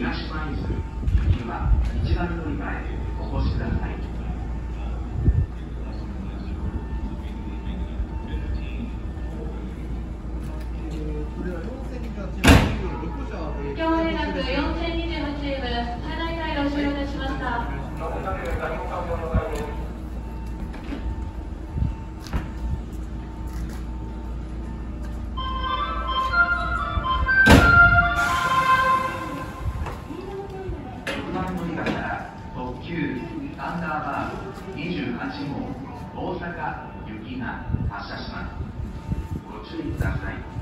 東舞お越しください京大学4028チーム最大会が終了いたしました。信号大阪行きが発車します。ご注意ください。